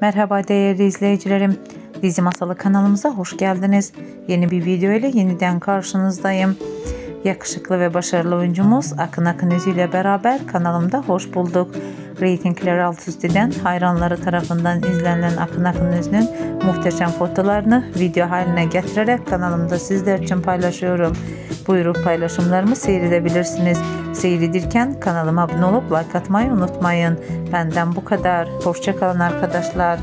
Merhaba değerli izleyicilerim. Dizi Masalı kanalımıza hoş geldiniz. Yeni bir video ile yeniden karşınızdayım. Yakışıklı ve başarılı oyuncumuz Akın Akın Üzü ile beraber kanalımda hoş bulduk. Reytingleri alt üst eden hayranları tarafından izlenen Akın Akın Üzü'nün muhteşem fotolarını video haline getirerek kanalımda sizler için paylaşıyorum. Buyurup paylaşımlarımı seyredebilirsiniz. Seyredirken kanalıma abone olup like atmayı unutmayın. Benden bu kadar. Hoşçakalın arkadaşlar.